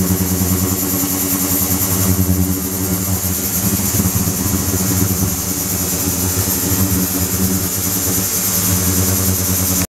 Mm-hmm.